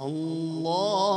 Allah.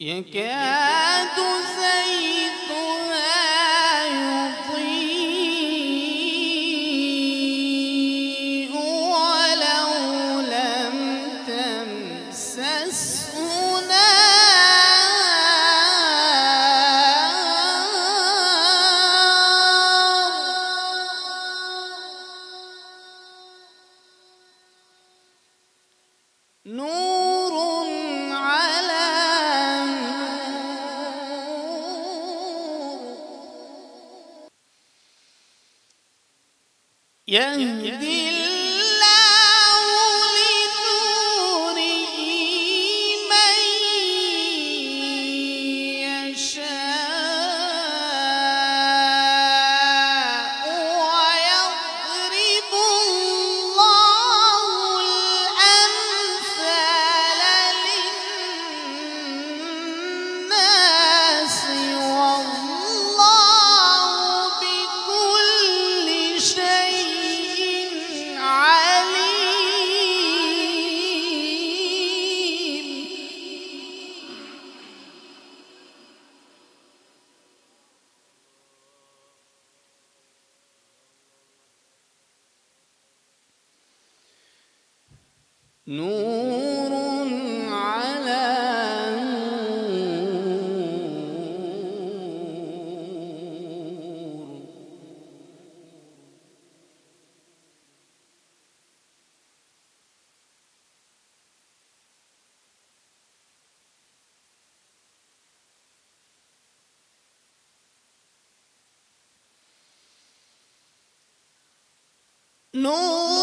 يكاد زين Yang di نور على نور. نور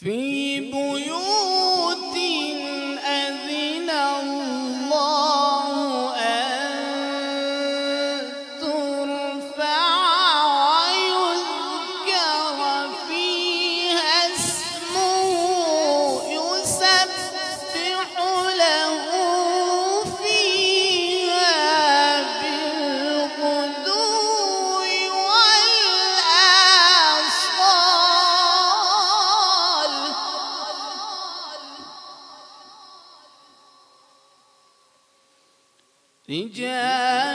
飞不由。رجال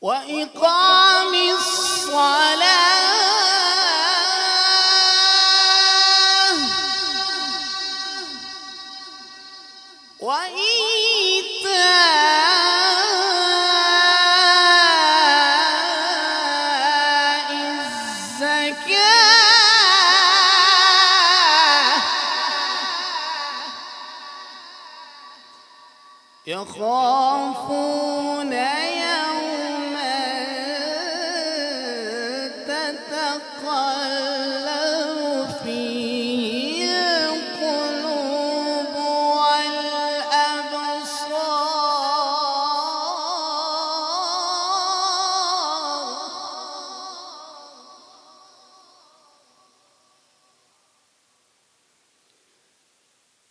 وإقام الصلاة وإيتاء الزكاة يخاف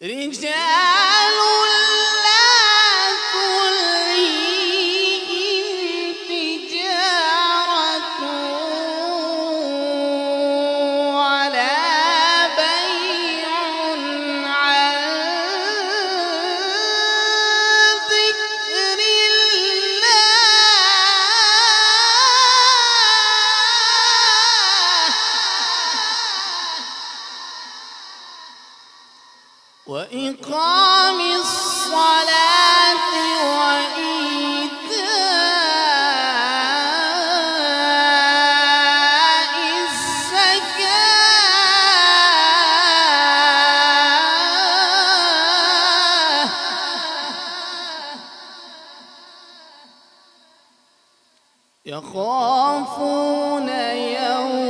Rinjai. وإقام الصلاة وإيتاء الزكاة. يخافون يوم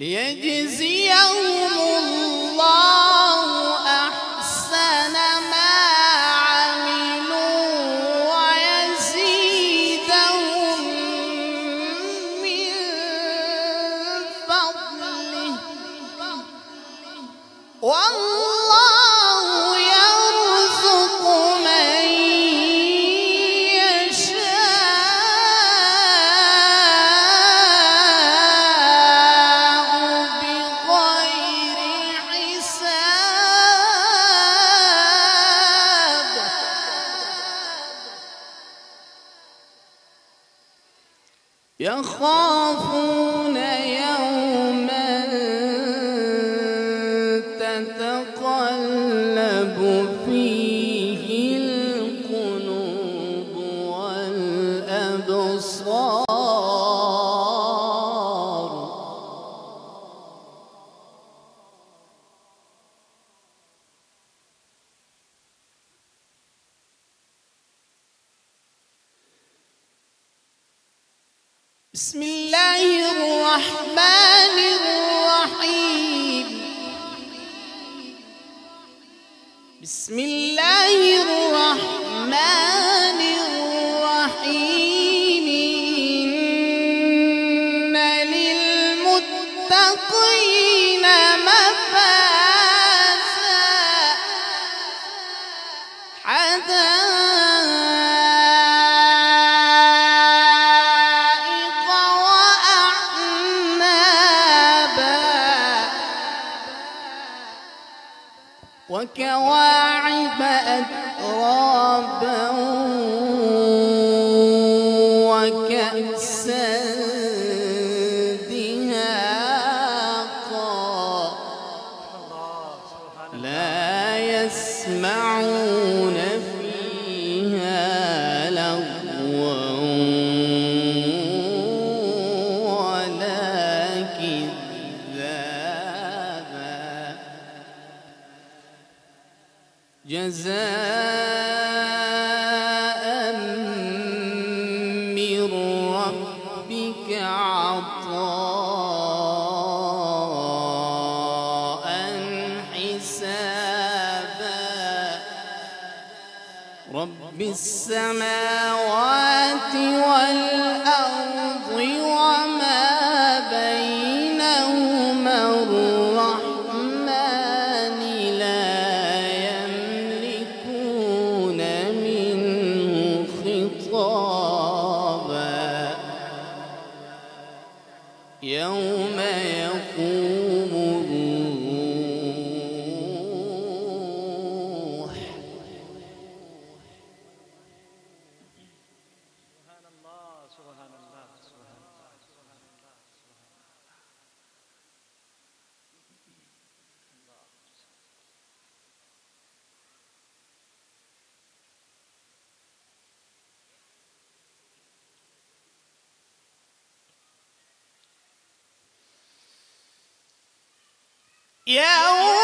ليجزيهم prend بسم السماوات والأرض وما بينهما الرحمن لا يملكون منه خطاب. Yeah.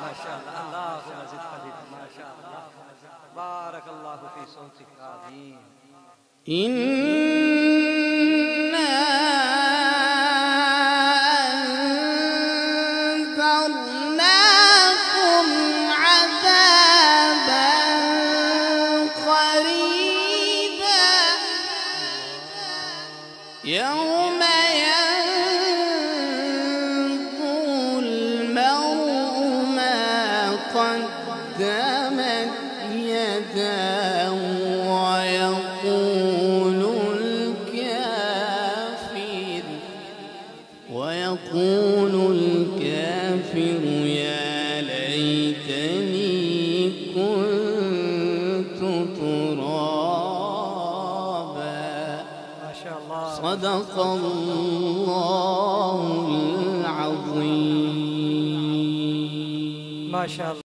ماشاء اللہ ماشاء اللہ بارک اللہ فی صوتك آمین۔ قدمت يداه ويقول الكافر ويقول الكافر يا ليتني كنت ترابا. ما شاء الله صدق الله العظيم. ما شاء الله.